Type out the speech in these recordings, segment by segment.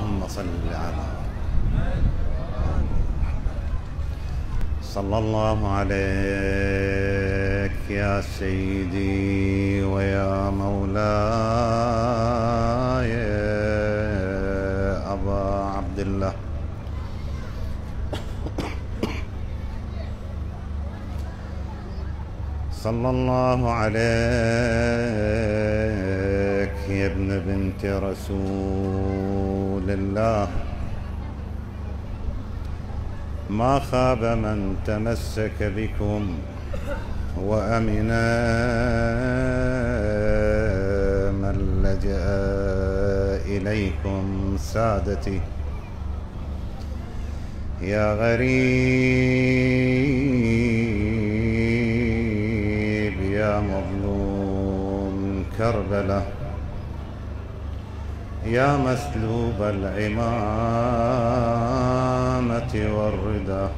اللهم صل على صلى الله عليك يا سيدي ويا مولاي أبا عبد الله صلى الله عليك يا ابن بنت رسول. الله ما خاب من تمسك بكم وأمنا من لجأ إليكم سادتي. يا غريب يا مظلوم كربلة. يا مسلوب العمامة والردى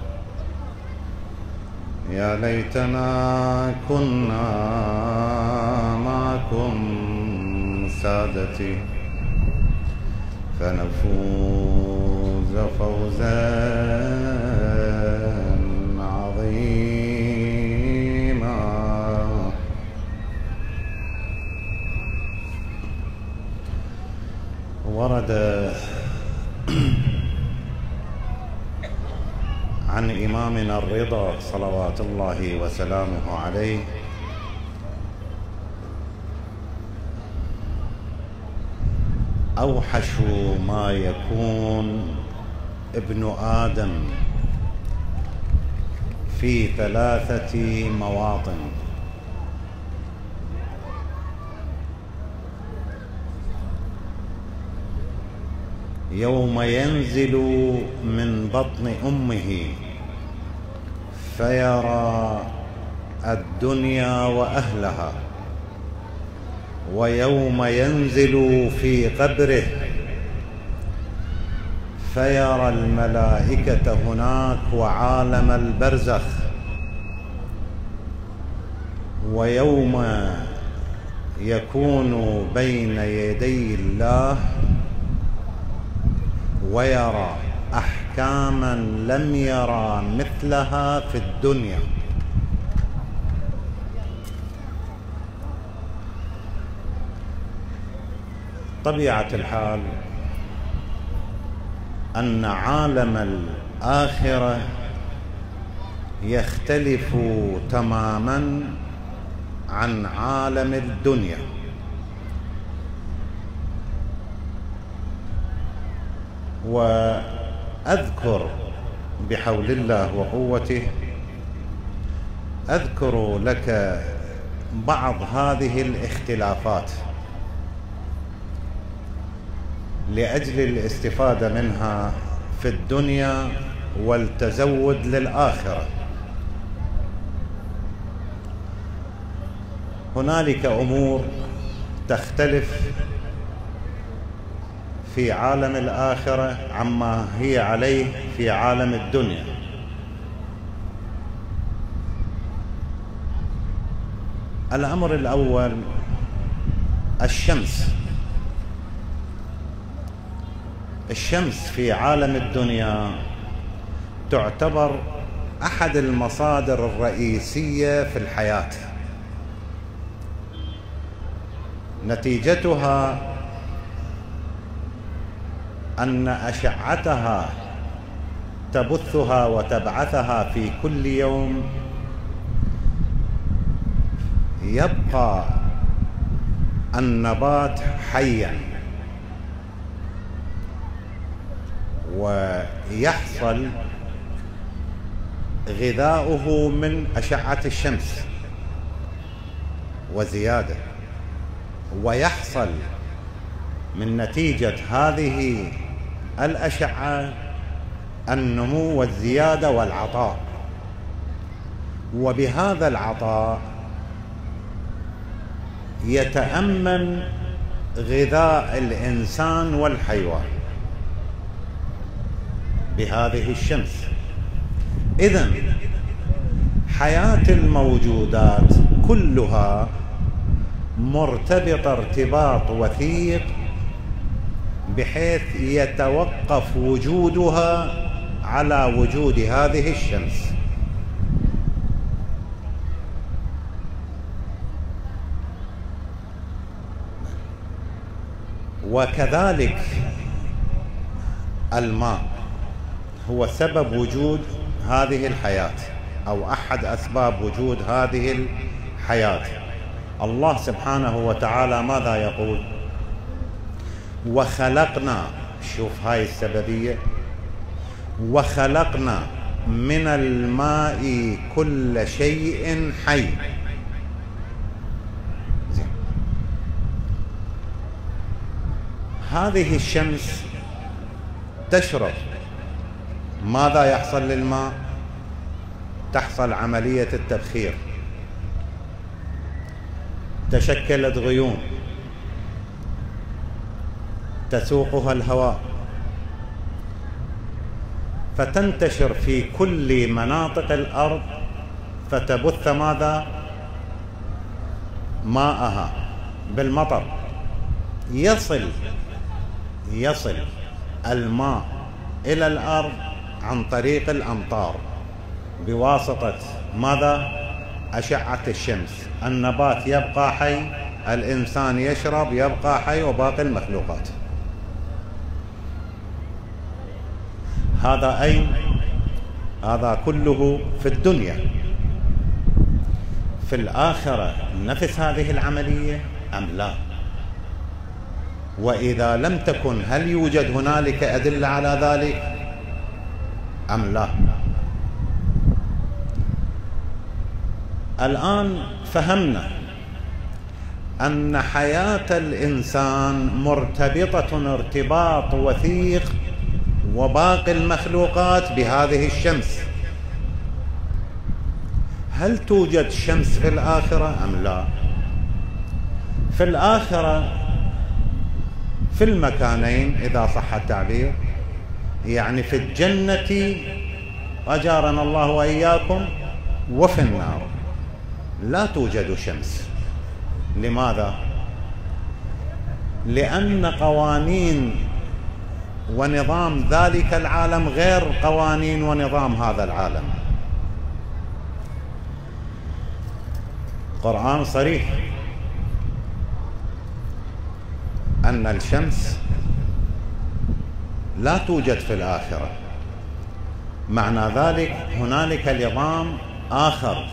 يا ليتنا كنا معكم سادتي. فنفوز فوزا ورد عن إمامنا الرضا صلوات الله وسلامه عليه. أوحش ما يكون ابن آدم في ثلاثة مواطن. يوم ينزل من بطن أمه فيرى الدنيا وأهلها ويوم ينزل في قبره فيرى الملائكة هناك وعالم البرزخ ويوم يكون بين يدي الله ويرى أحكاما لم يرى مثلها في الدنيا. طبيعة الحال أن عالم الآخرة يختلف تماما عن عالم الدنيا. وأذكر بحول الله وقوته أذكر لك بعض هذه الاختلافات لأجل الاستفادة منها في الدنيا والتزود للآخرة. هنالك أمور تختلف في عالم الآخرة عما هي عليه في عالم الدنيا. الأمر الأول الشمس. الشمس في عالم الدنيا تعتبر أحد المصادر الرئيسية في الحياة. نتيجتها أن أشعتها تبثها وتبعثها في كل يوم. يبقى النبات حيا. ويحصل غذاؤه من أشعة الشمس وزيادة. ويحصل من نتيجة هذه الاشعه النمو والزيادة والعطاء. وبهذا العطاء يتامن غذاء الإنسان والحيوان بهذه الشمس. اذا حياة الموجودات كلها مرتبطة ارتباط وثيق بحيث يتوقف وجودها على وجود هذه الشمس. وكذلك الماء هو سبب وجود هذه الحياة أو أحد أسباب وجود هذه الحياة. الله سبحانه وتعالى ماذا يقول؟ وخلقنا شوف هاي السببية وخلقنا من الماء كل شيء حي. هذه الشمس تشرب. ماذا يحصل للماء؟ تحصل عملية التبخير. تشكلت غيوم. تسوقها الهواء. فتنتشر في كل مناطق الأرض فتبث ماذا؟ ماءها بالمطر. يصل يصل الماء إلى الأرض عن طريق الأمطار بواسطة ماذا؟ أشعة الشمس. النبات يبقى حي الإنسان يشرب يبقى حي وباقي المخلوقات. هذا أين هذا كله في الدنيا. في الآخرة نفس هذه العملية أم لا؟ وإذا لم تكن هل يوجد هنالك أدلة على ذلك أم لا؟ الآن فهمنا أن حياة الإنسان مرتبطة ارتباط وثيق وباقي المخلوقات بهذه الشمس. هل توجد شمس في الآخرة أم لا؟ في الآخرة في المكانين إذا صح التعبير يعني في الجنة أجارنا الله وإياكم وفي النار. لا توجد شمس. لماذا؟ لأن قوانين ونظام ذلك العالم غير قوانين ونظام هذا العالم. القرآن صريح. أن الشمس لا توجد في الآخرة. معنى ذلك هنالك نظام آخر.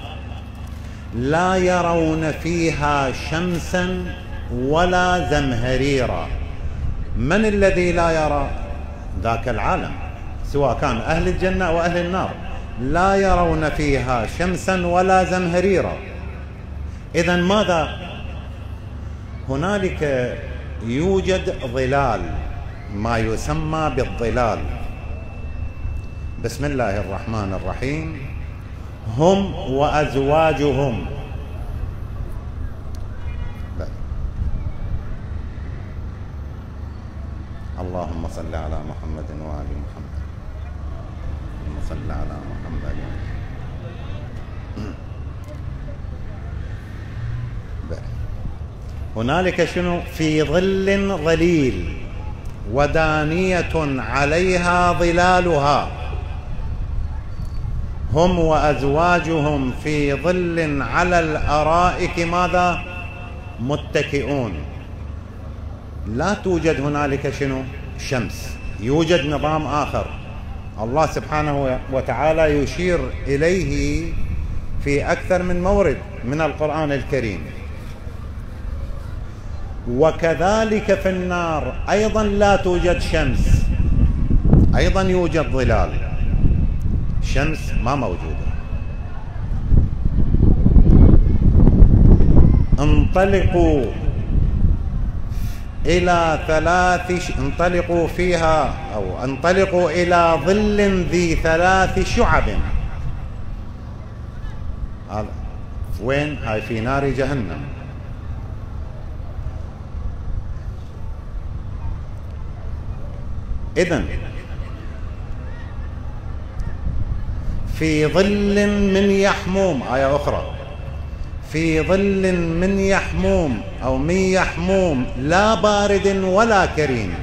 لا يرون فيها شمسا ولا زمهريرا. من الذي لا يرى؟ ذاك العالم سواء كان أهل الجنة أو أهل النار. لا يرون فيها شمسا ولا زمهريرا. إذا ماذا؟ هنالك يوجد ظلال ما يسمى بالظلال. بسم الله الرحمن الرحيم. هم وأزواجهم. اللهم صل على محمد وآل محمد. اللهم صل على محمد. هنالك شنو؟ في ظل ظليل ودانية عليها ظلالها. هم وأزواجهم في ظل على الأرائك ماذا؟ متكئون. لا توجد هنالك شنو؟ شمس. يوجد نظام آخر. الله سبحانه وتعالى يشير إليه في أكثر من مورد من القرآن الكريم. وكذلك في النار أيضا لا توجد شمس. أيضا يوجد ظلال. شمس ما موجودة. انطلقوا إلى ثلاث انطلقوا فيها أو انطلقوا إلى ظل ذي ثلاث شعب. هذا وين؟ هاي في نار جهنم. إذن في ظل من يحموم. آية أخرى. في ظل من يحموم أو من يحموم لا بارد ولا كريم.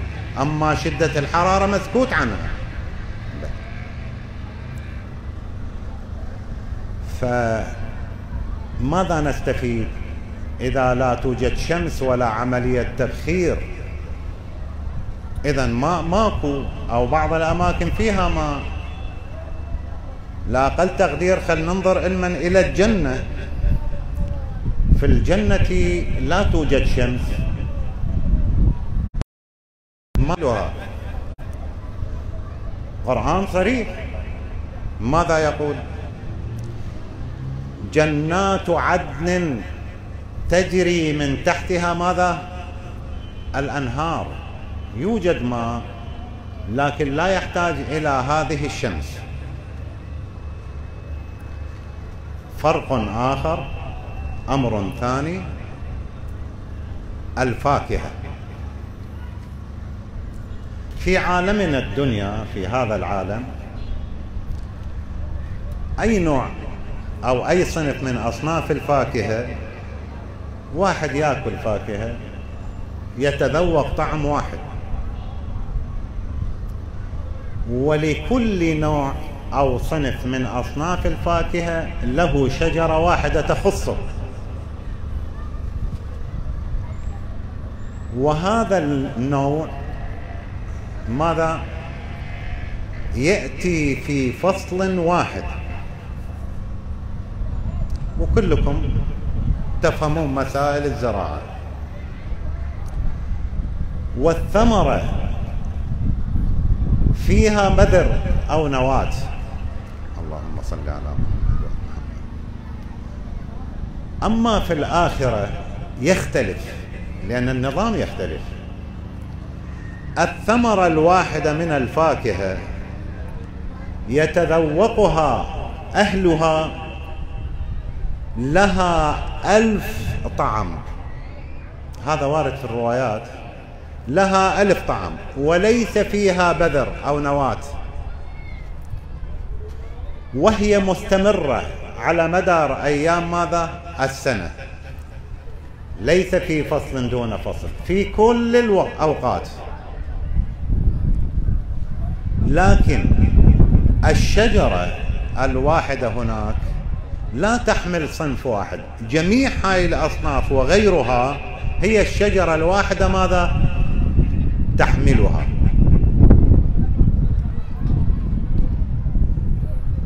أما شدة الحرارة مسكوت عنها فماذا نستفيد إذا لا توجد شمس ولا عملية تبخير؟ إذا ما ماكو أو بعض الأماكن فيها ماء لا أقل تقدير خل ننظر علما إلى الجنة. في الجنة لا توجد شمس. ما قرآن صريح. ماذا يقول؟ جنات عدن تجري من تحتها ماذا؟ الأنهار. يوجد ماء لكن لا يحتاج إلى هذه الشمس. فرق آخر. أمر ثاني الفاكهة. في عالمنا الدنيا في هذا العالم أي نوع أو أي صنف من أصناف الفاكهة واحد يأكل فاكهة يتذوق طعم واحد. ولكل نوع أو صنف من أصناف الفاكهة له شجرة واحدة تخصه. وهذا النوع ماذا؟ يأتي في فصل واحد. وكلكم تفهمون مسائل الزراعة. والثمرة فيها بذر أو نواة. اللهم صل على محمد. أما في الآخرة يختلف. لأن النظام يختلف. الثمرة الواحدة من الفاكهة يتذوقها أهلها لها ألف طعم. هذا وارد في الروايات. لها ألف طعم وليس فيها بذر أو نواة. وهي مستمرة على مدار أيام ماذا؟ السنة. ليس في فصل دون فصل. في كل الأوقات لكن الشجرة الواحدة هناك لا تحمل صنف واحد. جميع هاي الأصناف وغيرها هي الشجرة الواحدة ماذا؟ تحملها.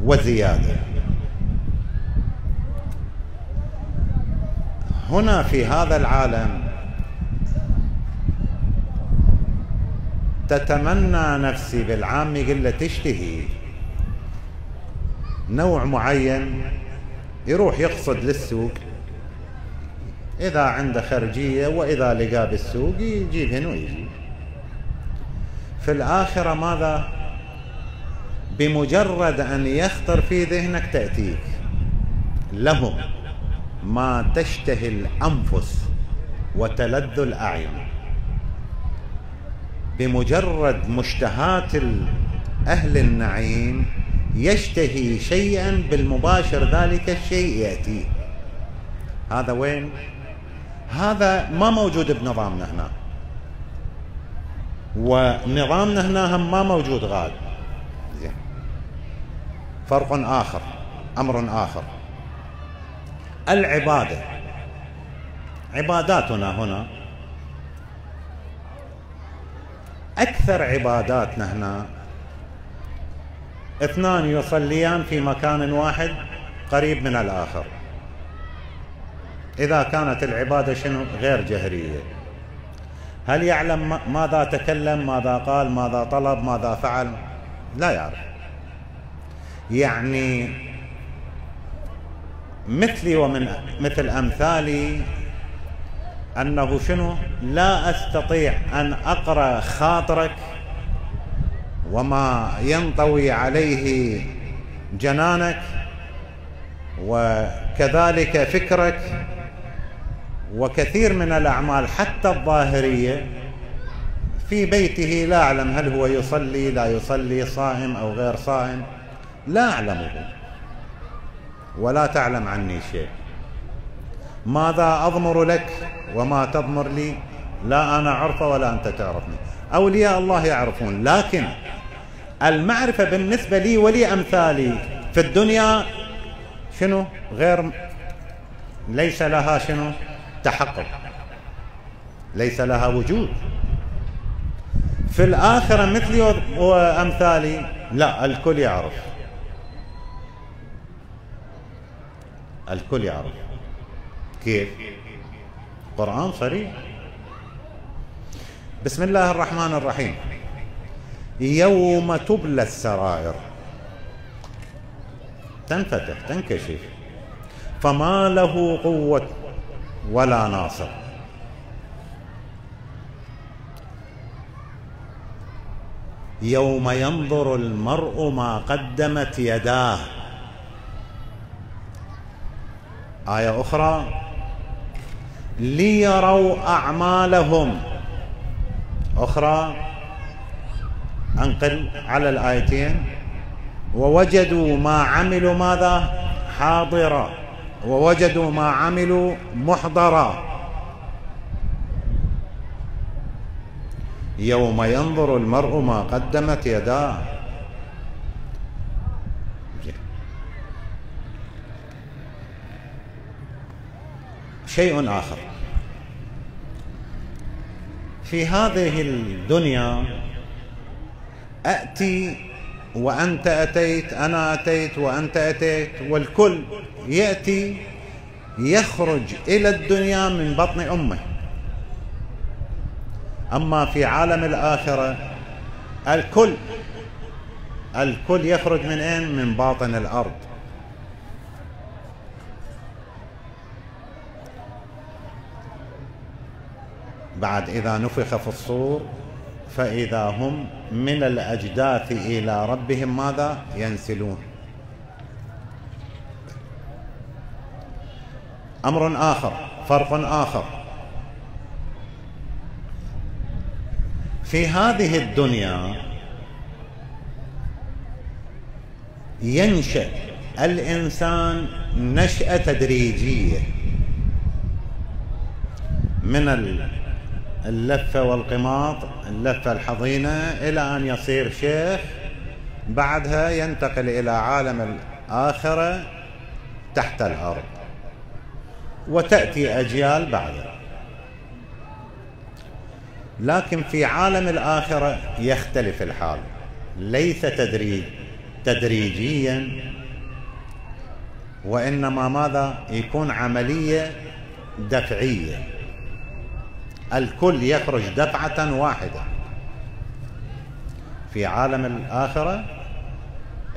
وزيادة. هنا في هذا العالم تتمنى نفسي بالعام يقول تشتهي. نوع معين يروح يقصد للسوق. إذا عنده خرجية وإذا لقاه بالسوق يجيب هنا ويجي. في الآخرة ماذا؟ بمجرد أن يخطر في ذهنك تأتيك. لهم. ما تشتهي الأنفس وتلذ الأعين. بمجرد مشتهات أهل النعيم يشتهي شيئا بالمباشر ذلك الشيء يأتيه هذا وين؟ هذا ما موجود بنظامنا هنا. ونظامنا هنا هم ما موجود غالب زين. فرق آخر أمر آخر. العبادة. عباداتنا هنا. أكثر عباداتنا هنا. اثنان يصليان في مكان واحد قريب من الآخر. إذا كانت العبادة شنو؟ غير جهرية. هل يعلم ماذا تكلم ماذا قال ماذا طلب ماذا فعل؟ لا يعرف. يعني مثلي ومن مثل أمثالي أنه شنو؟ لا أستطيع أن أقرأ خاطرك وما ينطوي عليه جنانك وكذلك فكرك وكثير من الأعمال حتى الظاهرية في بيته لا أعلم هل هو يصلي لا يصلي صائم أو غير صائم لا أعلمه. ولا تعلم عني شيء. ماذا أضمر لك وما تضمر لي؟ لا أنا عرفه ولا أنت تعرفني. أولياء الله يعرفون لكن المعرفة بالنسبة لي ولي أمثالي في الدنيا شنو؟ غير ليس لها شنو؟ تحقق. ليس لها وجود. في الآخرة مثلي وأمثالي لا الكل يعرف. الكل يعرف. كيف؟ قرآن صريح. بسم الله الرحمن الرحيم. يوم تبلى السرائر. تنفتح تنكشف. فما له قوة ولا ناصر. يوم ينظر المرء ما قدمت يداه. آية أخرى. ليروا أعمالهم. أخرى. أنقل على الآيتين. ووجدوا ما عملوا ماذا؟ حاضرا. ووجدوا ما عملوا محضرا. يوم ينظر المرء ما قدمت يداه. شيء آخر. في هذه الدنيا أتي وأنت أتيت أنا أتيت وأنت أتيت والكل يأتي يخرج إلى الدنيا من بطن أمه. أما في عالم الآخرة الكل الكل يخرج من أين؟ من باطن الأرض. بعد إذا نفخ في الصور فإذا هم من الأجداث إلى ربهم ماذا؟ ينسلون. أمر آخر فرق آخر. في هذه الدنيا ينشأ الإنسان نشأة تدريجية من اللفة والقماط اللفة الحضينة إلى أن يصير شيخ بعدها ينتقل إلى عالم الآخرة تحت الأرض وتأتي أجيال بعده. لكن في عالم الآخرة يختلف الحال. ليس تدريج تدريجيا وإنما ماذا؟ يكون عملية دفعية. الكل يخرج دفعة واحدة. في عالم الآخرة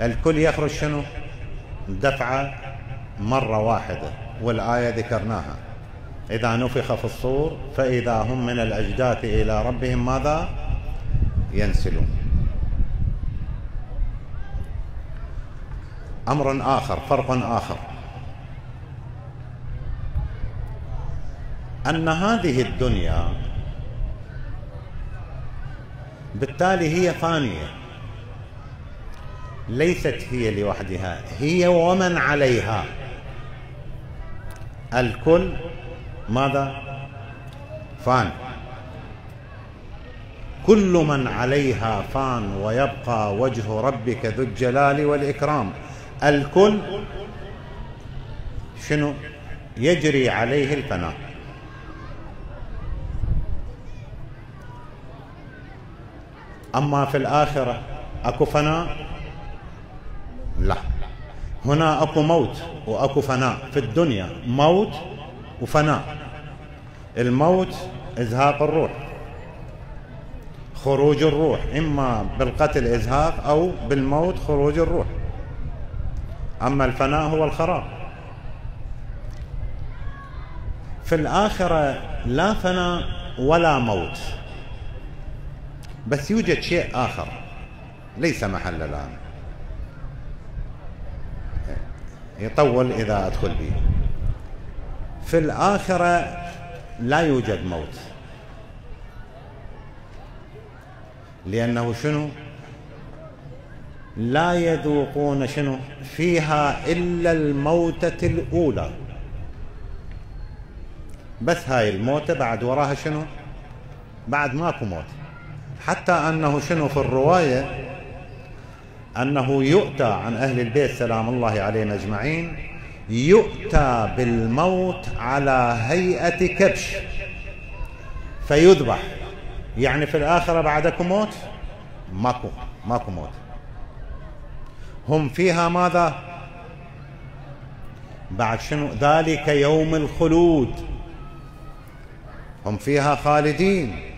الكل يخرج شنو؟ دفعة مرة واحدة والآية ذكرناها. إذا نفخ في الصور فإذا هم من الأجداث إلى ربهم ماذا؟ ينسلون. أمر آخر فرق آخر. أن هذه الدنيا بالتالي هي فانية. ليست هي لوحدها هي ومن عليها. الكل ماذا؟ فان. كل من عليها فان ويبقى وجه ربك ذو الجلال والإكرام. الكل شنو؟ يجري عليه الفناء. أما في الآخرة أكو فناء؟ لا. هنا أكو موت وأكو فناء. في الدنيا موت وفناء. الموت إزهاق الروح. خروج الروح. إما بالقتل إزهاق أو بالموت خروج الروح. أما الفناء هو الخراب. في الآخرة لا فناء ولا موت. بس يوجد شيء آخر. ليس محل الآن. يطول إذا أدخل به في الآخرة لا يوجد موت. لأنه شنو؟ لا يذوقون شنو؟ فيها إلا الموتة الأولى. بس هاي الموتة بعد وراها شنو؟ بعد ماكو موت. حتى أنه شنو في الرواية؟ أنه يؤتى عن أهل البيت سلام الله عليهم أجمعين يؤتى بالموت على هيئة كبش فيذبح. يعني في الآخرة بعدكم موت؟ ماكو ماكو موت. هم فيها ماذا؟ بعد شنو؟ ذلك يوم الخلود. هم فيها خالدين.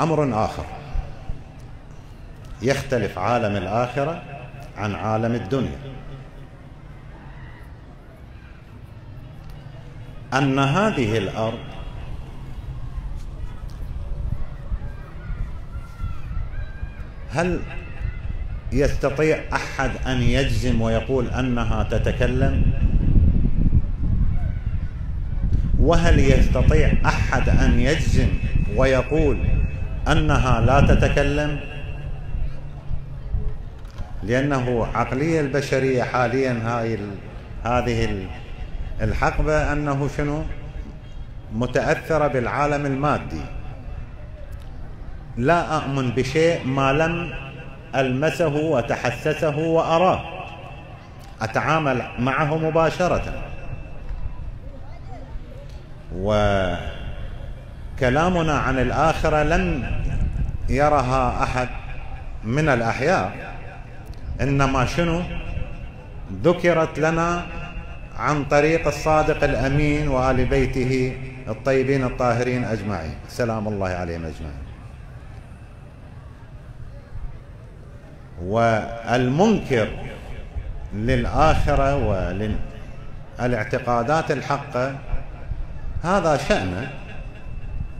أمر آخر. يختلف عالم الآخرة عن عالم الدنيا. أن هذه الأرض هل يستطيع أحد أن يجزم ويقول أنها تتكلم؟ وهل يستطيع أحد أن يجزم ويقول أنها لا تتكلم لأنه عقلية البشرية حاليا هاي هذه الحقبة أنه شنو؟ متأثرة بالعالم المادي. لا أؤمن بشيء ما لم ألمسه وتحسسه وأراه. أتعامل معه مباشرة. وكلامنا عن الآخرة لم يرها أحد من الأحياء. إنما شنو؟ ذكرت لنا عن طريق الصادق الأمين وآل بيته الطيبين الطاهرين أجمعين. سلام الله عليهم أجمعين. والمنكر للآخرة وللإعتقادات الحقة هذا شأنه.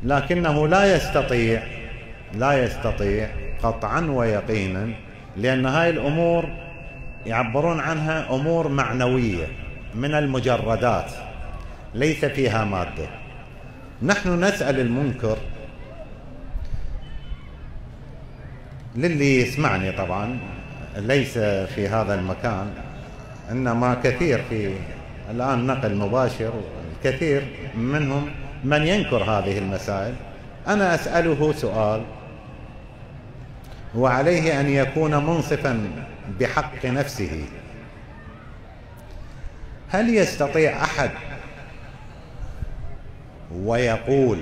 لكنه لا يستطيع لا يستطيع قطعا ويقينا لأن هاي الأمور يعبرون عنها أمور معنوية من المجردات ليس فيها مادة. نحن نسأل المنكر للي يسمعني طبعا ليس في هذا المكان إنما كثير في الآن نقل مباشر الكثير منهم من ينكر هذه المسائل؟ أنا أسأله سؤال وعليه أن يكون منصفا بحق نفسه. هل يستطيع أحد ويقول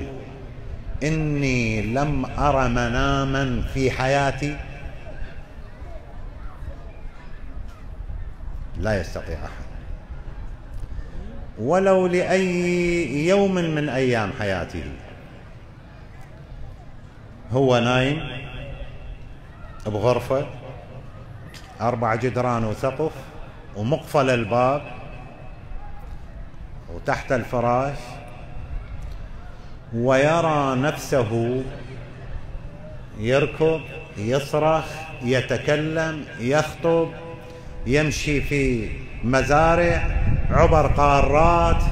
إني لم أر مناما في حياتي؟ لا يستطيع أحد. ولو لأي يوم من أيام حياته. هو نايم بغرفة أربع جدران وسقف ومقفل الباب وتحت الفراش ويرى نفسه يركض يصرخ يتكلم يخطب يمشي في مزارع عبر قارات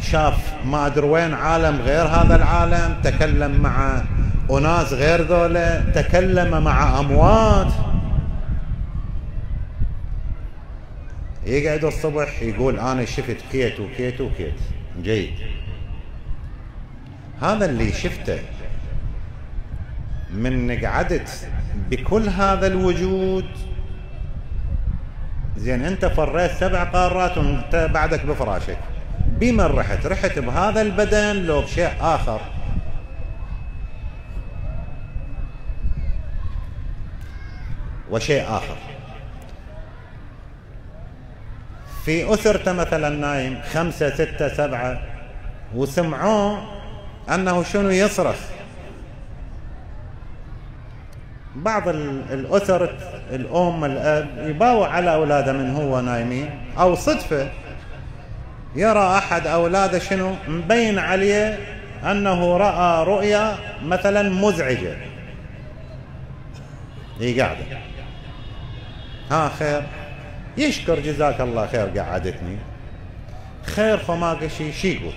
شاف ما أدري وين عالم غير هذا العالم تكلم مع أناس غير ذولا تكلم مع أموات. يقعد الصبح يقول أنا شفت كيت وكيت وكيت. جيد. هذا اللي شفته. من قعدت بكل هذا الوجود زين انت فريت سبع قارات وانت بعدك بفراشك بمن رحت؟ رحت بهذا البدن لو بشيء آخر. وشيء آخر. في أسرته مثلا نايم خمسة ستة سبعة وسمعوه أنه شنو يصرخ. بعض الأسر الأم الأب يباوع على أولاده من هو نايمين أو صدفة. يرى أحد أولاده شنو؟ مبين عليه أنه رأى رؤيا مثلا مزعجة. هي قاعدة. ها خير. يشكر جزاك الله خير قعدتني. خير فما قشي شي يقول؟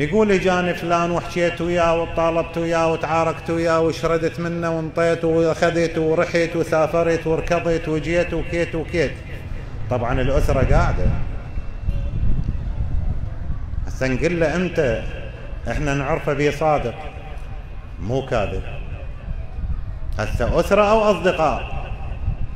يقول اجاني فلان وحكيت وياه وطالبت وياه وتعاركت وياه وشردت منه وانطيت واخذت ورحت وسافرت وركضت وجيت وكيت وكيت. طبعا الأسرة قاعدة. هسه نقول له أنت إحنا نعرفه به صادق. مو كاذب. هسه أسرة أو أصدقاء؟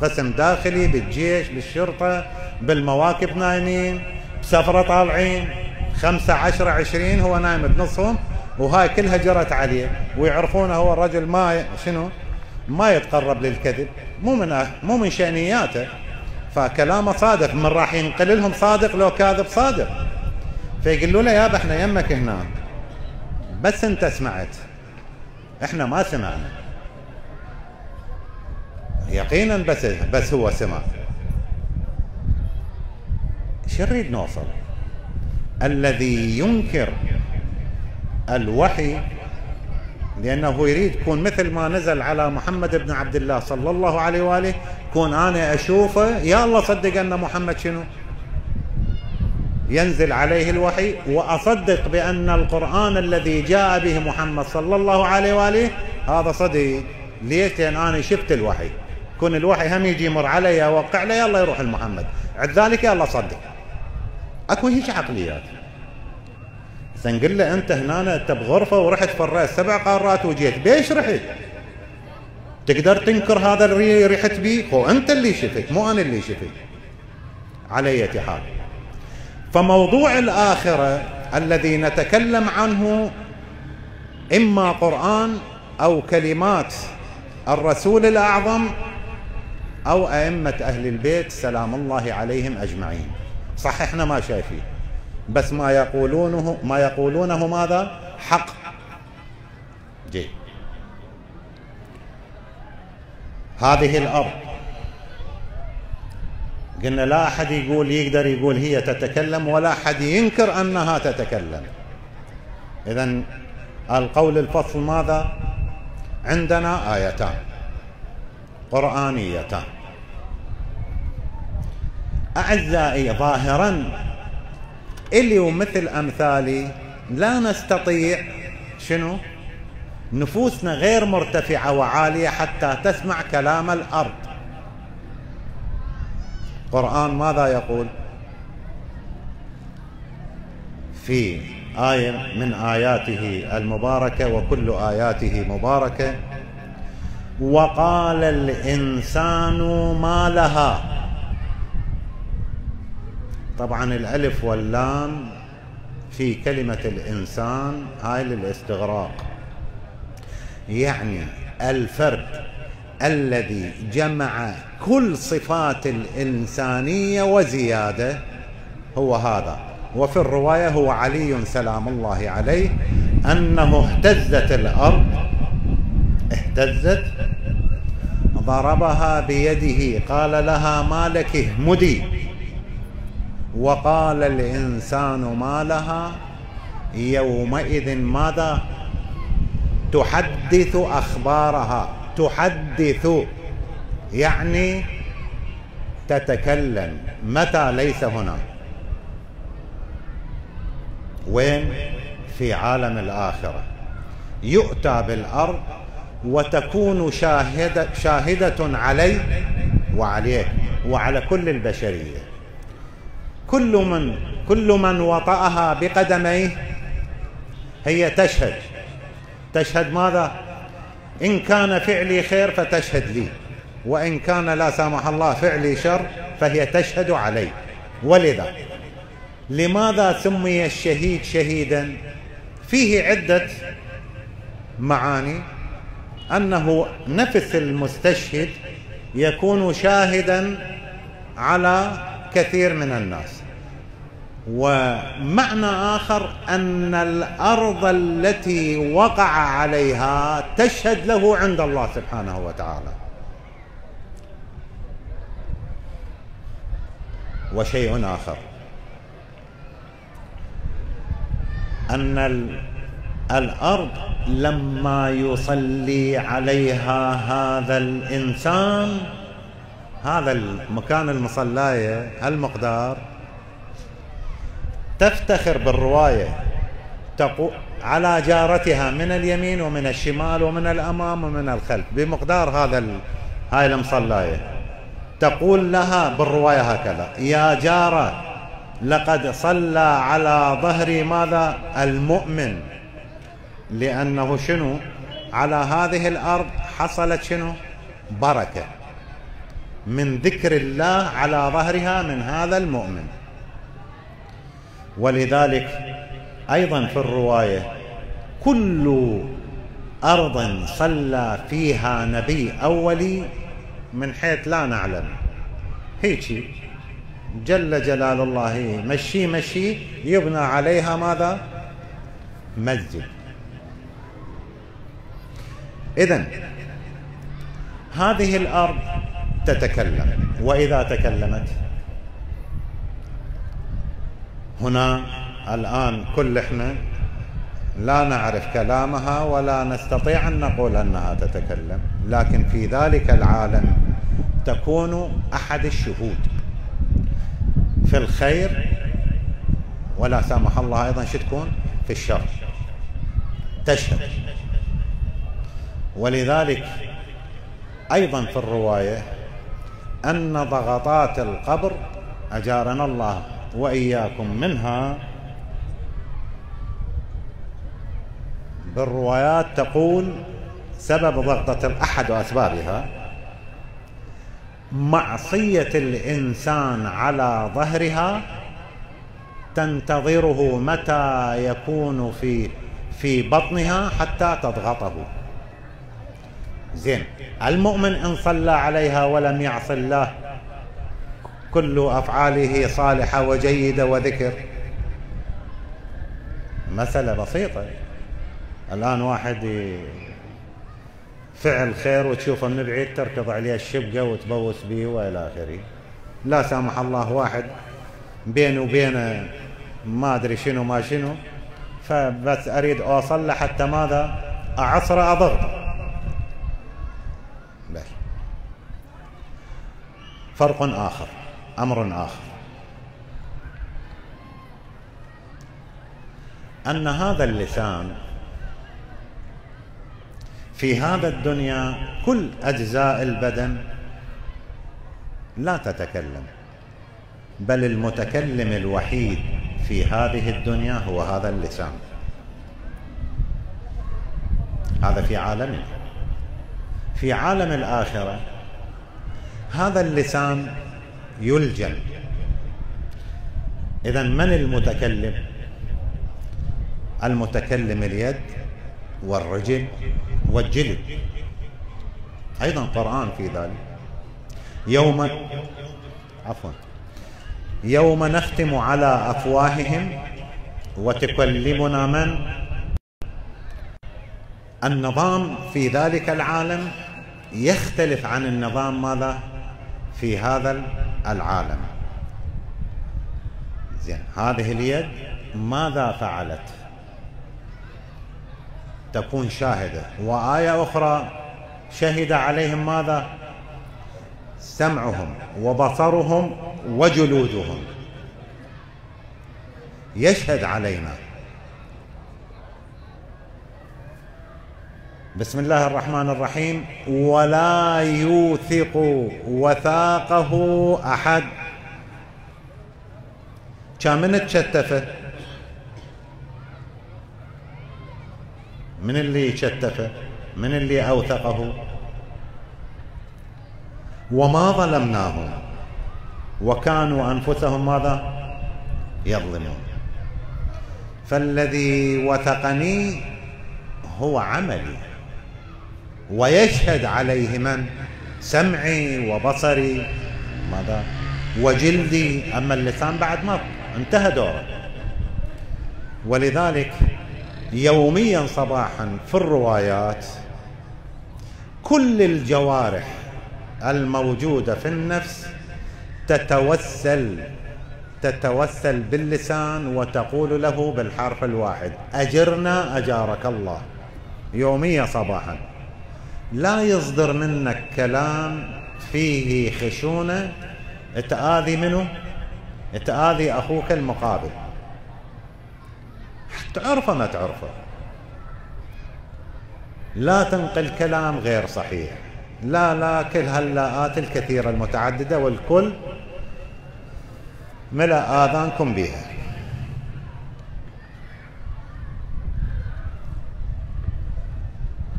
قسم داخلي بالجيش بالشرطة بالمواكب نايمين بسفرة طالعين. خمسة عشرة عشرين هو نايم بنصهم وهاي كلها جرت عليه ويعرفونه هو الرجل ما شنو؟ ما يتقرب للكذب مو من مو من شأنياته. فكلامه صادق من راح ينقل لهم صادق لو كاذب صادق. فيقولوا له يابا إحنا يمك هنا. بس أنت سمعت. إحنا ما سمعنا. يقينا بس بس هو سمع. شو نريد نوصل؟ الذي ينكر الوحي لأنه يريد يكون مثل ما نزل على محمد بن عبد الله صلى الله عليه وآله كون أنا أشوفه يا الله صدق أن محمد شنو؟ ينزل عليه الوحي وأصدق بأن القرآن الذي جاء به محمد صلى الله عليه وآله هذا صدق. ليش؟ لأن أنا شفت الوحي. كون الوحي هم يجي يمر علي وقع لي يلا يروح المحمد عند ذلك يلا صدق. اكو هيك عقليات. سنقول له انت هنا انت بغرفة ورحت فريت سبع قارات وجيت. بيش رحت؟ تقدر تنكر هذا اللي رحت بيه هو انت اللي شفت مو أنا اللي شفت. على اية حال. فموضوع الآخرة الذي نتكلم عنه إما قرآن أو كلمات الرسول الأعظم أو أئمة أهل البيت سلام الله عليهم أجمعين. صح إحنا ما شايفين. بس ما يقولونه ما يقولونه ماذا؟ حق. جيد هذه الأرض. قلنا لا أحد يقول يقدر يقول هي تتكلم ولا أحد ينكر أنها تتكلم. اذا القول الفصل ماذا؟ عندنا آيتان. قرآنيتان. أعزائي ظاهرا اللي ومثل أمثالي لا نستطيع شنو؟ نفوسنا غير مرتفعة وعالية حتى تسمع كلام الأرض. القران ماذا يقول؟ في آية من آياته المباركة وكل آياته مباركة وقال الإنسان ما لها. طبعا الألف واللام في كلمة الإنسان هاي للاستغراق. يعني الفرد الذي جمع كل صفات الإنسانية وزيادة هو هذا. وفي الرواية هو علي سلام الله عليه أنه اهتزت الأرض اهتزت ضربها بيده قال لها ما لك اهمدي. وقال الإنسان ما لها؟ يومئذ ماذا؟ تحدث أخبارها. تحدث. يعني تتكلم. متى ليس هنا؟ وين؟ في عالم الآخرة. يؤتى بالأرض وتكون شاهدة, شاهدة علي وعليك وعلى كل البشرية. كل من كل من وطأها بقدميه هي تشهد. تشهد ماذا؟ إن كان فعلي خير فتشهد لي وإن كان لا سامح الله فعلي شر فهي تشهد علي. ولذا؟ لماذا سمي الشهيد شهيدا؟ فيه عدة معاني. أنه نفس المستشهد يكون شاهدا على كثير من الناس. ومعنى آخر أن الأرض التي وقع عليها تشهد له عند الله سبحانه وتعالى. وشيء آخر. أن الأرض لما يصلي عليها هذا الإنسان هذا المكان المصلاية المقدار تفتخر بالرواية تقو على جارتها من اليمين ومن الشمال ومن الأمام ومن الخلف بمقدار هذا ال... هاي المصلاية. تقول لها بالرواية هكذا يا جارة لقد صلى على ظهر ماذا؟ المؤمن. لأنه شنو؟ على هذه الأرض حصلت شنو؟ بركة. من ذكر الله على ظهرها من هذا المؤمن. ولذلك أيضا في الرواية كل أرض صلى فيها نبي أولي من حيث لا نعلم. هيك جل جلال الله مشي مشي يبنى عليها ماذا؟ مسجد. إذا هذه الأرض تتكلم. وإذا تكلمت. هنا الآن كل إحنا لا نعرف كلامها ولا نستطيع أن نقول أنها تتكلم. لكن في ذلك العالم تكون أحد الشهود. في الخير ولا سامح الله أيضا شو تكون؟ في الشر. تشهد. ولذلك أيضا في الرواية أن ضغطات القبر أجارنا الله وإياكم منها. بالروايات تقول سبب ضغطة أحد أسبابها معصية الإنسان على ظهرها تنتظره متى يكون في في بطنها حتى تضغطه. زين. المؤمن إن صلى عليها ولم يعص الله كل أفعاله صالحة وجيدة وذكر. مسألة بسيطة. الآن واحد فعل خير وتشوفه من بعيد تركض عليه الشبقة وتبوس به وإلى آخره. لا سامح الله واحد بينه وبينه ما أدري شنو ما شنو فبس أريد أوصل له حتى ماذا؟ أعصر أضغطه فرق آخر أمر آخر. أن هذا اللسان في هذا الدنيا كل أجزاء البدن لا تتكلم بل المتكلم الوحيد في هذه الدنيا هو هذا اللسان. هذا في عالمنا. في عالم الآخرة هذا اللسان يلجم. إذا من المتكلم؟ المتكلم اليد والرجل والجلد. أيضا قرآن في ذلك. يوم عفوا. يوم نختم على أفواههم وتكلمنا من؟ النظام في ذلك العالم يختلف عن النظام ماذا؟ في هذا العالم. زين هذه اليد ماذا فعلت؟ تكون شاهدة. وآية أخرى شهد عليهم ماذا؟ سمعهم وبصرهم وجلودهم. يشهد علينا. بسم الله الرحمن الرحيم. ولا يوثق وثاقه أحد. كان من تشتفه من اللي شتفه من اللي أوثقه؟ وما ظلمناهم. وكانوا أنفسهم ماذا؟ يظلمون. فالذي وثقني هو عملي. ويشهد عليه من؟ سمعي وبصري. ماذا؟ وجلدي. أما اللسان بعد ما انتهى دوره. ولذلك يوميا صباحا في الروايات كل الجوارح الموجودة في النفس تتوسل تتوسل باللسان وتقول له بالحرف الواحد أجرنا أجارك الله. يوميا صباحا. لا يصدر منك كلام فيه خشونة. تآذي منه؟ تآذي أخوك المقابل. تعرفه ما تعرفه. لا تنقل كلام غير صحيح. لا لا كل هاللاءات الكثيرة المتعددة والكل ملأ آذانكم بها.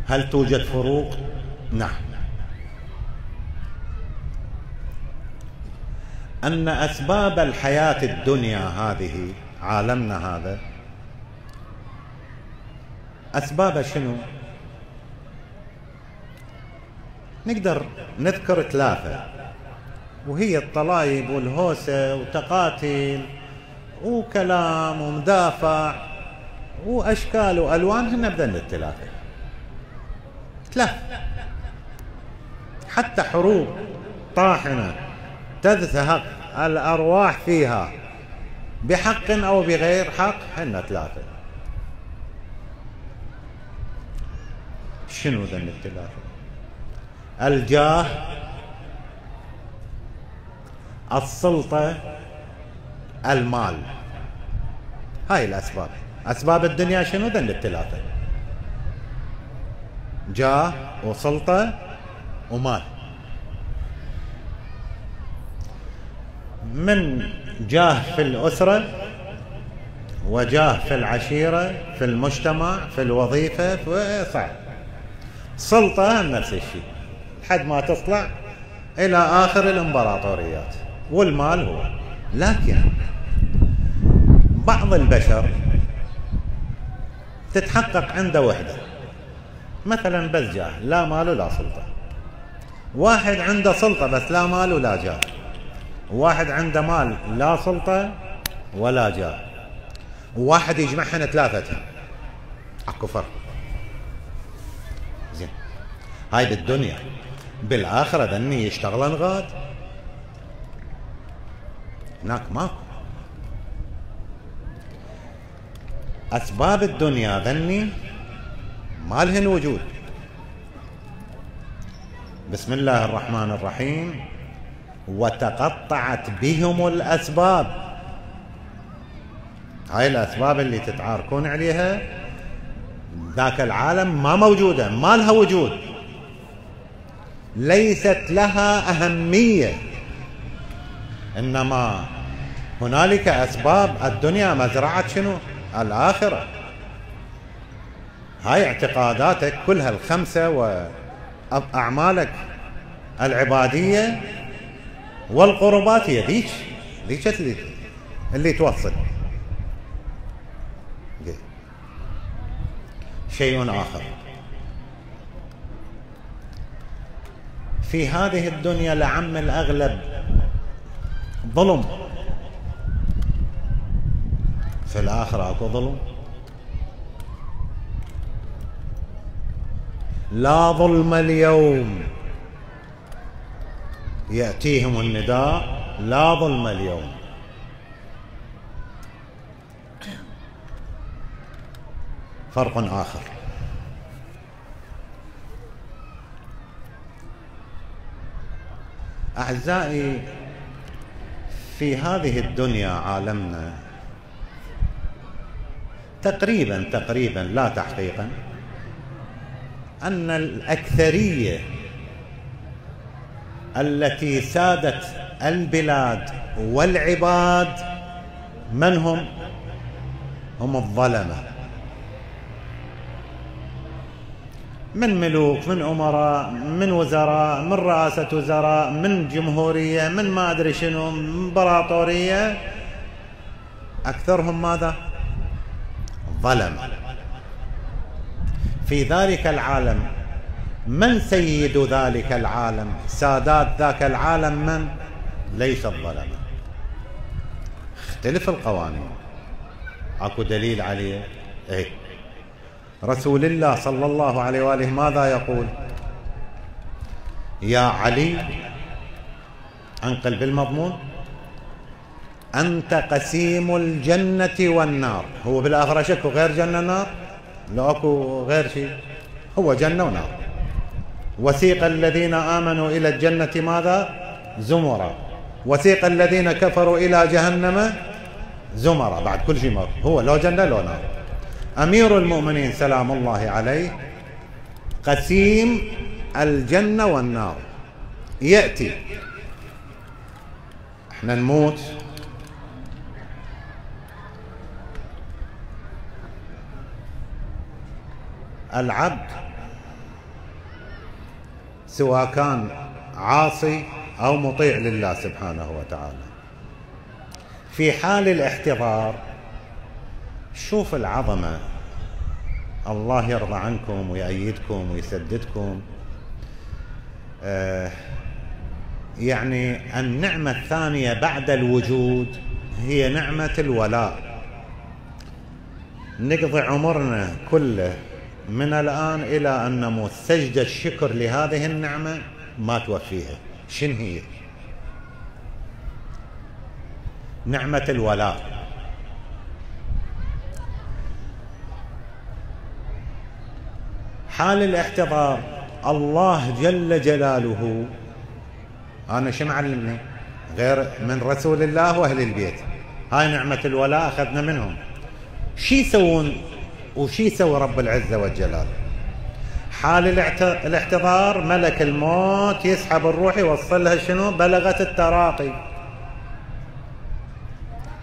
هل توجد فروق؟ نعم أن أسباب الحياة الدنيا هذه عالمنا هذا أسباب شنو؟ نقدر نذكر ثلاثة وهي الطلايب والهوسة وتقاتل وكلام ومدافع وأشكال وألوان هن بذن الثلاثة ثلاثة حتى حروب طاحنة تذهب الأرواح فيها. بحق أو بغير حق هن ثلاثة. شنو ذن الثلاثة الجاه السلطة المال. هاي الأسباب. أسباب الدنيا شنو ذن الثلاثة جاه وسلطة ومال. من جاه في الأسرة وجاه في العشيرة في المجتمع في الوظيفة صعب سلطة نفس الشيء. لحد ما تطلع إلى آخر الإمبراطوريات. والمال هو. لكن بعض البشر تتحقق عنده وحدة. مثلا بس جاه لا مال ولا سلطة. واحد عنده سلطة بس لا مال ولا جاه واحد عنده مال لا سلطة ولا جاه وواحد يجمعهن ثلاثة أكو فرق. زين. هاي بالدنيا. بالآخرة ذني يشتغلن غاد. هناك ماكو. أسباب الدنيا ذني ما لهن وجود. بسم الله الرحمن الرحيم. وتقطعت بهم الأسباب. هاي الأسباب اللي تتعاركون عليها ذاك العالم ما موجودة ما لها وجود. ليست لها أهمية. إنما هنالك أسباب الدنيا مزرعة شنو؟ الآخرة. هاي اعتقاداتك كلها الخمسة وأعمالك العبادية والقربات هي ذيك ذيك اللي اللي توصل. شيء آخر. في هذه الدنيا لعم الأغلب ظلم. في الآخرة أكو ظلم. لا ظلم اليوم. يأتيهم النداء لا ظلم اليوم. فرق آخر. أعزائي في هذه الدنيا عالمنا تقريبا تقريبا لا تحقيقا أن الأكثرية التي سادت البلاد والعباد من هم؟ هم الظلمة. من ملوك من أمراء من وزراء من رئاسة وزراء من جمهورية من ما أدري شنو إمبراطورية. أكثرهم ماذا؟ ظلم في ذلك العالم. من سيد ذلك العالم؟ سادات ذاك العالم من؟ ليس الظلمة اختلف القوانين. اكو دليل عليه؟ إيه. رسول الله صلى الله عليه وآله ماذا يقول؟ يا علي انقل بالمضمون. أنت قسيم الجنة والنار. هو بالاخره شكو غير جنة نار لو اكو غير شيء. هو جنة ونار. وسيق الذين آمنوا إلى الجنة ماذا؟ زمرا. وسيق الذين كفروا إلى جهنم زمرا. بعد كل شيء مر. هو لو جنة لو نار. أمير المؤمنين سلام الله عليه قسيم الجنة والنار. يأتي. إحنا نموت. العبد سواء كان عاصي أو مطيع لله سبحانه وتعالى. في حال الاحتضار شوف العظمة. الله يرضى عنكم ويأيدكم ويسددكم. آه يعني النعمة الثانية بعد الوجود هي نعمة الولاء. نقضي عمرنا كله من الآن إلى أن نموت سجدة الشكر لهذه النعمة ما توفيها. شن هي؟ نعمة الولاء. حال الاحتضار الله جل جلاله أنا شو معلمني؟ غير من رسول الله وأهل البيت. هاي نعمة الولاء أخذنا منهم. شي يسوون؟ وشي يسوي رب العزة والجلال حال الاحتضار ملك الموت يسحب الروح يوصلها شنو؟ بلغت التراقي.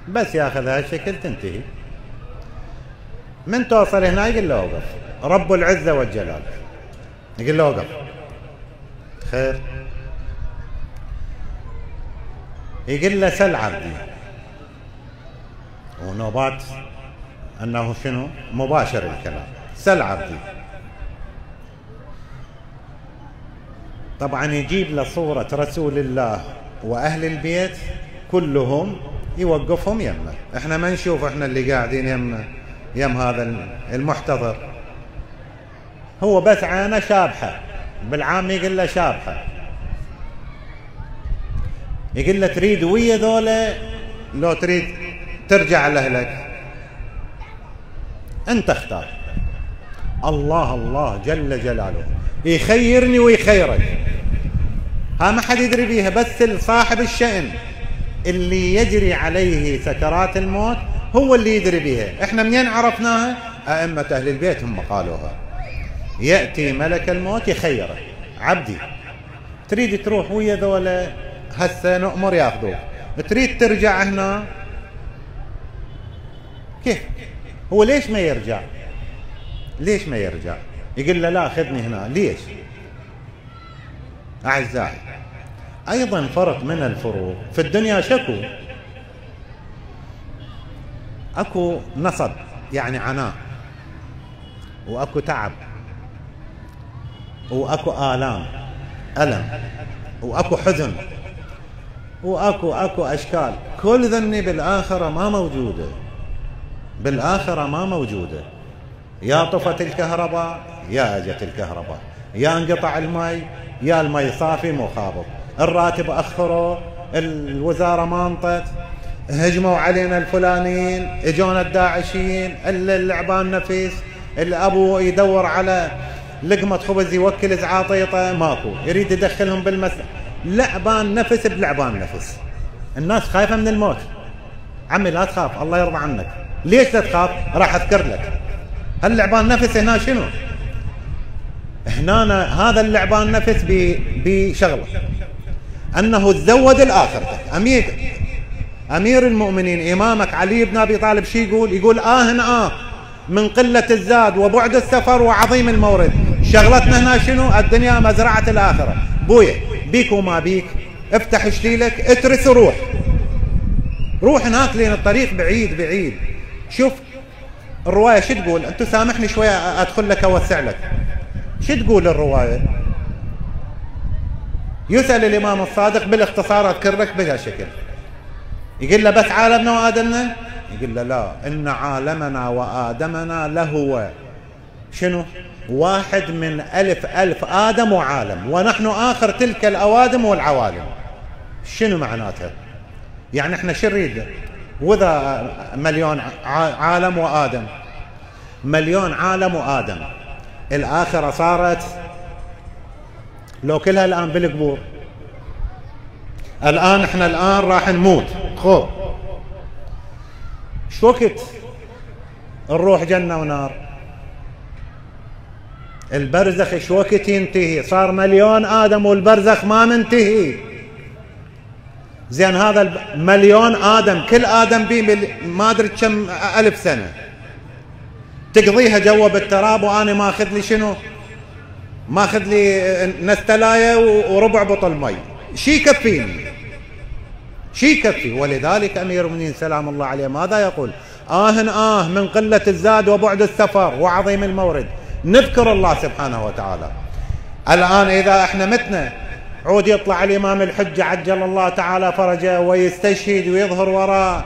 بس ياخذها الشكل تنتهي. من توصل هنا يقول له اوقف رب العزة والجلال يقول له اوقف خير. يقول له سل عبدي. ونوبات أنه شنو؟ مباشر الكلام. سل عبدي. طبعا يجيب له صورة رسول الله وأهل البيت كلهم يوقفهم يمه. إحنا ما نشوف إحنا اللي قاعدين يم يم هذا المحتضر. هو بس عينه شابحة. بالعام يقول له شابحة. يقول له تريد ويا ذولا؟ لو تريد ترجع لأهلك. أنت اختار. الله الله جل جلاله. يخيرني ويخيرك ها ما حد يدري بيها بس صاحب الشأن. اللي يجري عليه سكرات الموت هو اللي يدري بها إحنا منين عرفناها؟ أئمة أهل البيت هم قالوها. يأتي ملك الموت يخيرك عبدي تريد تروح ويا ذولا؟ هسه نؤمر ياخذوك. تريد ترجع هنا؟ كيف؟ هو ليش ما يرجع؟ ليش ما يرجع؟ يقول له لا خذني هنا. ليش؟ أعزائي أيضا فرق من الفروق. في الدنيا شكو؟ أكو نصب يعني عناء وأكو تعب وأكو آلام ألم وأكو حزن وأكو أكو أشكال. كل ذني بالآخرة ما موجودة. بالآخرة ما موجودة. يا طفت الكهرباء يا أجت الكهرباء. يا انقطع المي يا المي صافي مو خابط. الراتب أخره الوزارة ما انطت. هجموا علينا الفلانيين اجونا الداعشيين اللعبان نفيس. الأبو يدور على لقمة خبز يوكل زعاطيطة ماكو. يريد يدخلهم بالمس لعبان نفس بلعبان نفس. الناس خايفة من الموت. عمي لا تخاف الله يرضى عنك. ليش لا تخاف؟ راح أذكر لك. هاللعبان نفس هنا شنو؟ هنا هذا اللعبان نفس بشغلة. أنه تزود الاخرتك امير أمير المؤمنين إمامك علي بن أبي طالب شي يقول؟ يقول آه هنا آه من قلة الزاد وبعد السفر وعظيم المورد. شغلتنا هنا شنو؟ الدنيا مزرعة الآخرة. بويا بيك وما بيك افتح شليلك اترس وروح. روح هناك لين الطريق بعيد بعيد. شوف الرواية شو تقول؟ أنت سامحني شوية أدخل لك أوسع لك. شو تقول الرواية؟ يسأل الإمام الصادق بالاختصار أذكر لك بهالشكل يقول له بس عالمنا وآدمنا؟ يقول له لا إن عالمنا وآدمنا لهو. شنو؟ واحد من ألف ألف آدم وعالم ونحن آخر تلك الأوادم والعوالم. شنو معناتها؟ يعني إحنا شو نريد؟ وذا مليون عالم وآدم. مليون عالم وآدم. الآخرة صارت لو كلها الآن بالقبور. الآن إحنا الآن راح نموت. خو شو نروح جنة ونار؟ البرزخ وقت ينتهي؟ صار مليون آدم والبرزخ ما منتهي. زين هذا مليون آدم كل آدم بيه ما أدري كم ألف سنة. تقضيها جوا بالتراب وأنا ماخذ لي شنو؟ ماخذ لي نستلاية وربع بطل مي. شي يكفيني؟ شي يكفي؟ ولذلك أمير المؤمنين سلام الله عليه ماذا يقول؟ آه آه من قلة الزاد وبعد السفر وعظيم المورد. نذكر الله سبحانه وتعالى. الآن إذا إحنا متنا عود يطلع الإمام الحجة عجل الله تعالى فرجه ويستشهد ويظهر وراء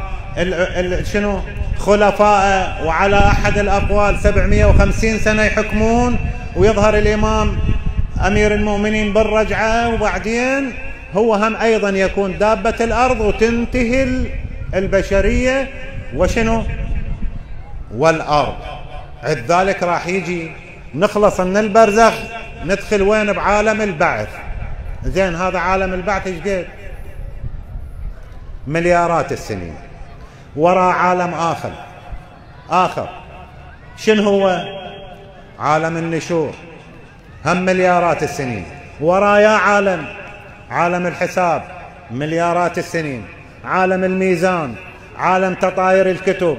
شنو؟ خلفائه وعلى أحد الأقوال 750 سنة يحكمون ويظهر الإمام أمير المؤمنين بالرجعة وبعدين هو هم أيضا يكون دابة الأرض وتنتهي البشرية وشنو؟ والأرض. عد ذلك راح يجي. نخلص من البرزخ ندخل وين؟ بعالم البعث. زين هذا عالم البعث إيش قد مليارات السنين. وراء عالم آخر. آخر. شنو هو؟ عالم النشور. هم مليارات السنين. ورايا عالم عالم الحساب مليارات السنين. عالم الميزان عالم تطاير الكتب.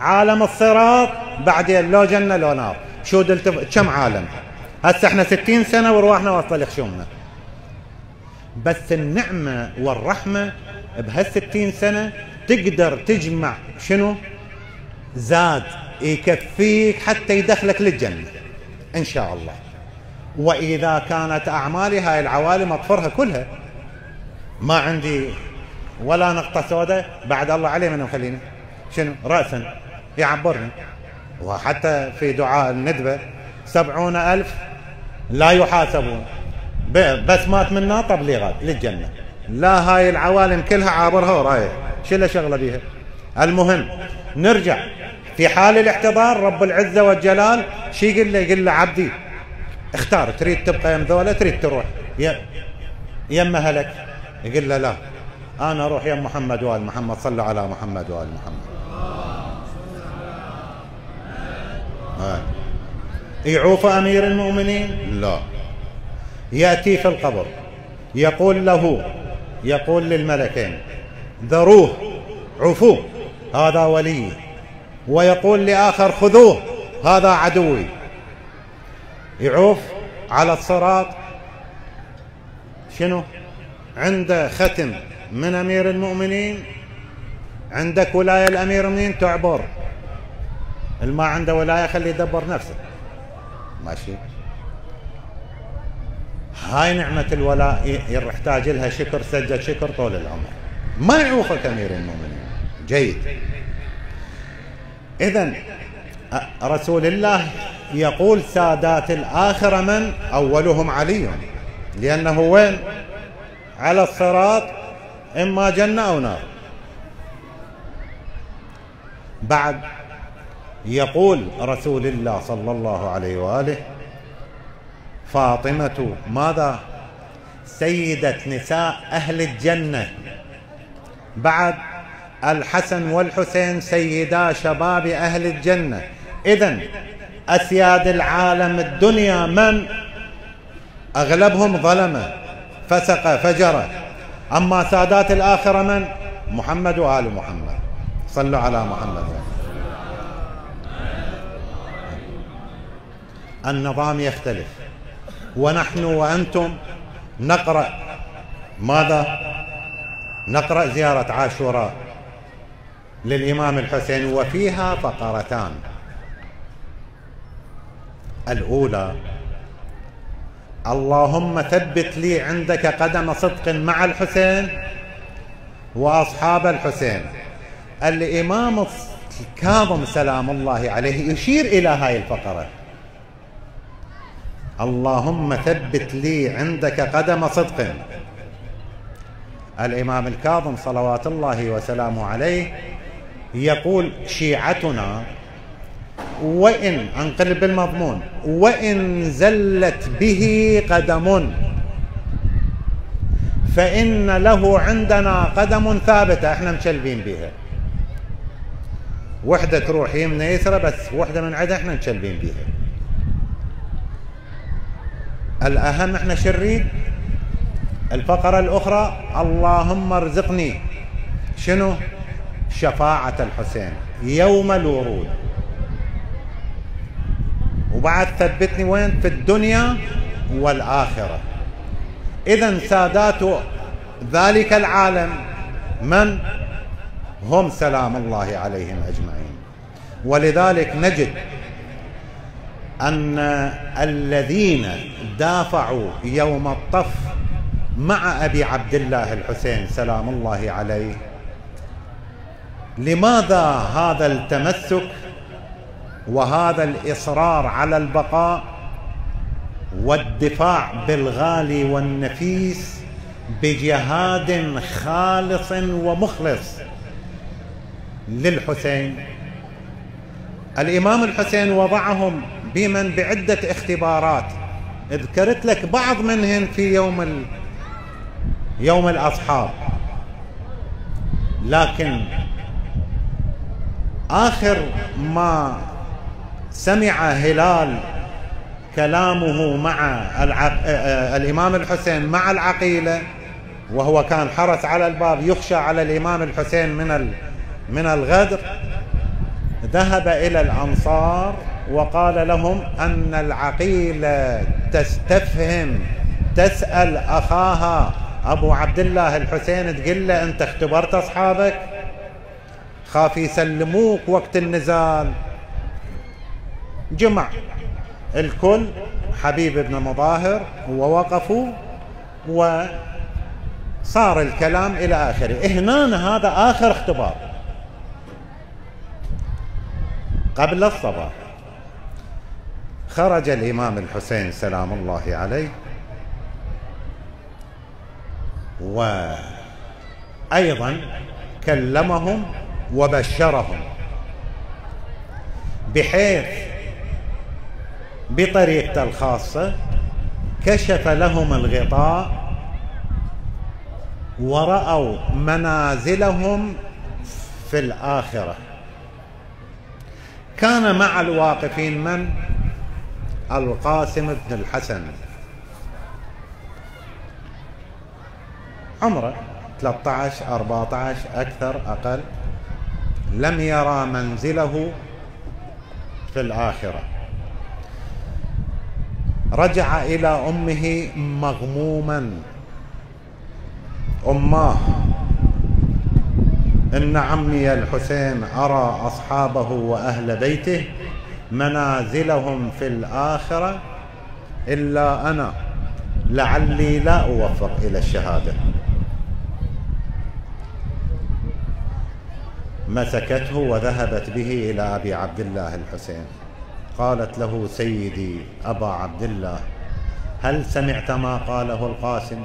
عالم الصراط بعدين لو جنة لو نار. شو دلت؟ كم عالم؟ هسه إحنا ستين سنة ورواحنا واصلة لخشومنا. بس النعمة والرحمة بهالستين سنة تقدر تجمع شنو؟ زاد يكفيك حتى يدخلك للجنة إن شاء الله. وإذا كانت أعمالي هاي العوالم أطفرها كلها ما عندي ولا نقطة سوداء بعد الله عليه من مخليني شنو؟ رأسا يعبرني. وحتى في دعاء الندبة سبعون ألف لا يحاسبون. بس مات منا تبليغات للجنة. لا هاي العوالم كلها عابرها ورايح. شو له شغلة بيها؟ المهم نرجع. في حال الاحتضار رب العزة والجلال شي يقول له؟ يقول له عبدي اختار تريد تبقى يم ذولا تريد تروح. يم هلك. يقول له لا أنا أروح يم محمد وآل محمد صلى على محمد وآل محمد. آه. يعوف أمير المؤمنين؟ لا. يأتي في القبر يقول له يقول للملكين ذروه عفوه هذا ولي ويقول لآخر خذوه هذا عدوي. يعوف على الصراط شنو؟ عنده ختم من أمير المؤمنين عندك ولاية الأمير المؤمنين تعبر. الما عنده ولاية خليه يدبر نفسه. ماشي. هاي نعمة الولاء يحتاج لها شكر سجد شكر طول العمر. ما يعوفك أمير المؤمنين. جيد. إذا رسول الله يقول سادات الآخرة من؟ أولهم علي. لأنه وين؟ على الصراط إما جنة أو نار. بعد يقول رسول الله صلى الله عليه وآله فاطمة ماذا؟ سيدة نساء أهل الجنة. بعد الحسن والحسين سيدا شباب أهل الجنة. إذا أسياد العالم الدنيا من؟ أغلبهم ظلمة فسق فجر. أما سادات الآخرة من؟ محمد وآل محمد. صلوا على محمد. النظام يختلف. ونحن وأنتم نقرأ ماذا؟ نقرأ زيارة عاشوراء للإمام الحسين وفيها فقرتان. الأولى اللهم ثبت لي عندك قدم صدق مع الحسين وأصحاب الحسين. الإمام الكاظم سلام الله عليه يشير إلى هاي الفقرة. اللهم ثبت لي عندك قدم صدق. الإمام الكاظم صلوات الله وسلامه عليه يقول شيعتنا وإن أنقلب المضمون وإن زلت به قدم. فإن له عندنا قدم ثابتة إحنا مشلبين بها. وحدة تروح يمنى يسرى بس وحدة من عدة إحنا مشلبين بها. الأهم إحنا شريد الفقرة الأخرى اللهم ارزقني. شنو؟ شفاعة الحسين. يوم الورود. وبعد ثبتني وين؟ في الدنيا والآخرة. إذا سادات ذلك العالم من؟ هم سلام الله عليهم أجمعين. ولذلك نجد أن الذين دافعوا يوم الطف مع أبي عبد الله الحسين سلام الله عليه لماذا هذا التمسك وهذا الإصرار على البقاء والدفاع بالغالي والنفيس بجهاد خالص ومخلص للحسين؟ الإمام الحسين وضعهم بمن بعدة اختبارات. ذكرت لك بعض منهن في يوم ال... يوم الأصحاب لكن آخر ما سمع هلال كلامه مع العق... الإمام الحسين مع العقيلة وهو كان حرس على الباب يخشى على الإمام الحسين من ال... من الغدر ذهب إلى الأنصار وقال لهم أن العقيلة تستفهم تسأل أخاها أبو عبد الله الحسين تقول له أنت اختبرت أصحابك؟ خاف يسلموك وقت النزال. جمع. الكل حبيب بن مظاهر ووقفوا وصار الكلام إلى آخره. هنا هذا آخر اختبار. قبل الصباح. خرج الإمام الحسين سلام الله عليه وأيضا كلمهم وبشرهم بحيث بطريقته الخاصة كشف لهم الغطاء ورأوا منازلهم في الآخرة. كان مع الواقفين من؟ القاسم بن الحسن. عمره 13 14 أكثر أقل. لم يرى منزله في الآخرة. رجع إلى أمه مغموما. أماه إن عمي الحسين أرى أصحابه وأهل بيته منازلهم في الآخرة إلا أنا. لعلي لا أوفق إلى الشهادة. مسكته وذهبت به إلى أبي عبد الله الحسين. قالت له سيدي أبا عبد الله هل سمعت ما قاله القاسم؟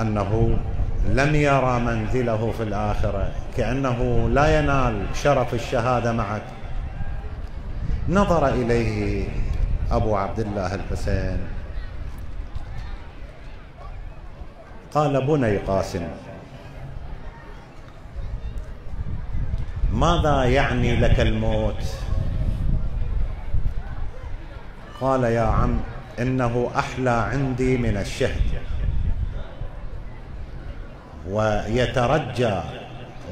أنه لم يرى منزله في الآخرة كأنه لا ينال شرف الشهادة معك. نظر إليه أبو عبد الله الحسين. قال بني قاسم ماذا يعني لك الموت؟ قال يا عم إنه أحلى عندي من الشهد. ويترجى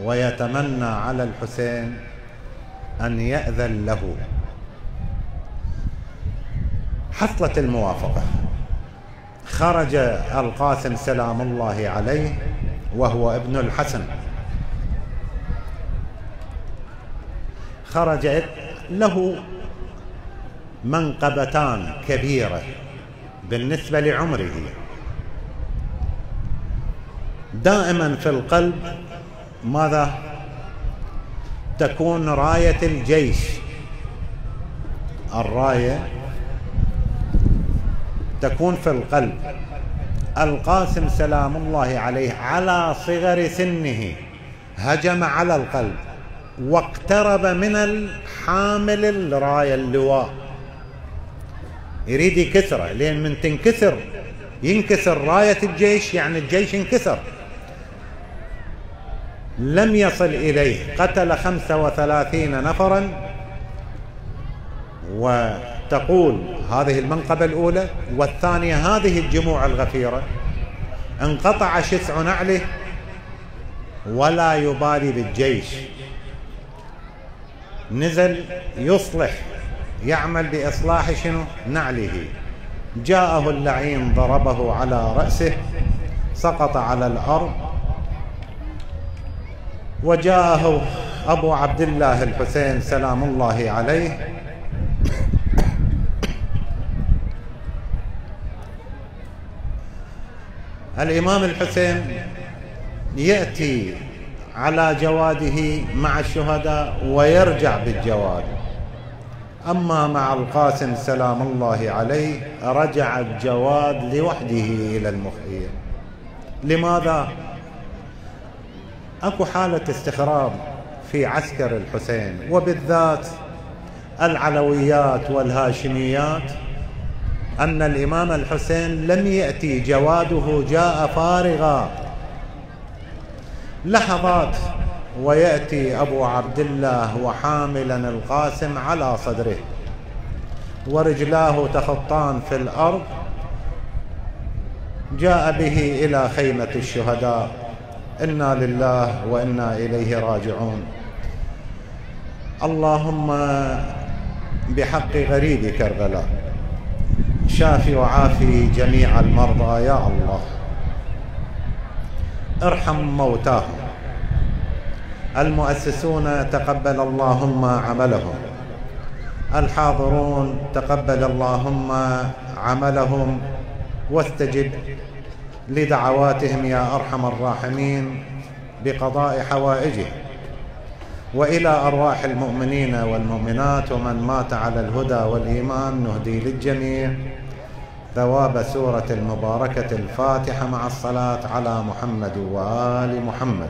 ويتمنى على الحسين أن يأذن له. حصلت الموافقة. خرج القاسم سلام الله عليه وهو ابن الحسن. خرجت له منقبتان كبيرة بالنسبة لعمره. دائما في القلب ماذا؟ تكون راية الجيش. الراية تكون في القلب. القاسم سلام الله عليه على صغر سنه. هجم على القلب واقترب من الحامل الراية اللواء. يريد يكسره لين من تنكسر ينكسر راية الجيش يعني الجيش انكسر لم يصل إليه قتل خمسة وثلاثين نفرا. و تقول هذه المنقبة الأولى والثانية هذه الجموع الغفيرة. انقطع شسع نعله ولا يبالي بالجيش. نزل يصلح يعمل بإصلاح شنو؟ نعله. جاءه اللعين ضربه على رأسه سقط على الأرض. وجاءه أبو عبد الله الحسين سلام الله عليه. الإمام الحسين يأتي على جواده مع الشهداء ويرجع بالجواد. أما مع القاسم سلام الله عليه رجع الجواد لوحده إلى المخيم لماذا؟ أكو حالة استخراب في عسكر الحسين وبالذات العلويات والهاشميات أن الإمام الحسين لم يأتي جواده جاء فارغا. لحظات ويأتي أبو عبد الله وحاملا القاسم على صدره ورجلاه تخطان في الأرض جاء به إلى خيمة الشهداء. إنا لله وإنا إليه راجعون. اللهم بحق غريب كربلاء. شافي وعافي جميع المرضى يا الله. ارحم موتاهم. المؤسسون تقبل اللهم عملهم. الحاضرون تقبل اللهم عملهم. واستجب لدعواتهم يا أرحم الراحمين بقضاء حوائجهم وإلى أرواح المؤمنين والمؤمنات ومن مات على الهدى والإيمان نهدي للجميع ثواب سورة المباركة الفاتحة مع الصلاة على محمد وآل محمد.